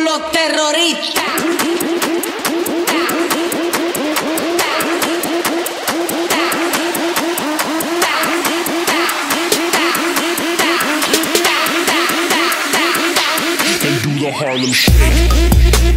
con los terroristas. They do the Harlem Shake.